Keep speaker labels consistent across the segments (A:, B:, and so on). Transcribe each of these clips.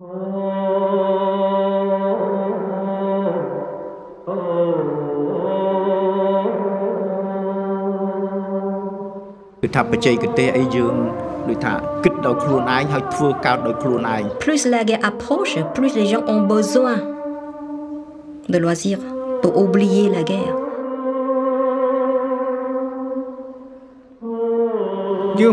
A: Plus la guerre approche, plus les gens ont besoin de loisirs pour oublier la guerre.
B: យើ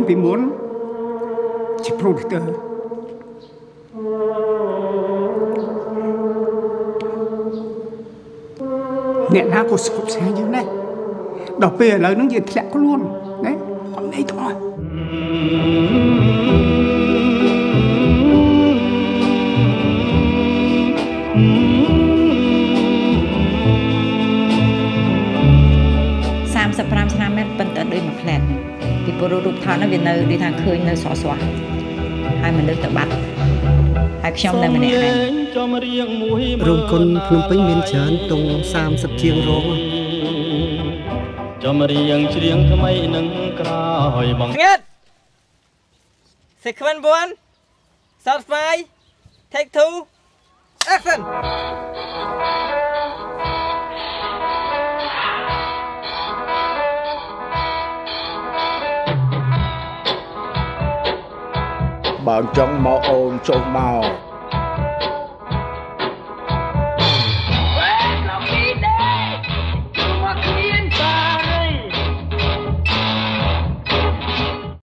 B: អ្នកណាក៏ស្គប់ស្ងាយយើងដែរដល់ពេលឥឡូវហ្នឹងយើងធ្លាក់ខ្លួនណាអត់ន័យទាំងអស់
C: 35ឆ្នាំមែនប៉ុន្តែដូចមួយផ្លែតពីព្រោះរូបថតនោះវានៅដូចថាឃើញនៅស្រស់ស្រស់ហើយមនុស្សទៅបាត់ ហើយខ្ញុំនៅម្នាក់ឯង
D: រោងគុនភ្នំពេញមានច្រើនទង30ជាងរោង
E: ចំរៀងច្រៀងថ្មីនឹងក្រោយបង
F: ស្ងាត់ sequence 1 sound 5 take 2 action
G: បើអញ្ចឹងមកអូនចុះមក